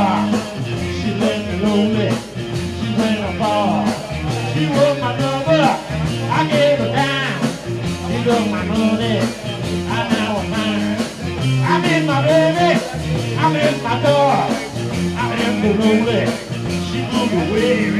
car. She left me lonely. She went afar. She was my number. I gave her dime. She took my money. I now am mine. I miss my baby. I miss my car. I am lonely. She moved away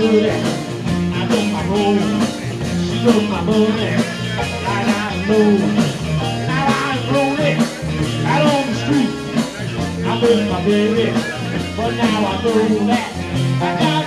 I that. I took my roll. She took my. Right out of road. Now I'm rolling out on the street. I miss my baby, but now I know that I got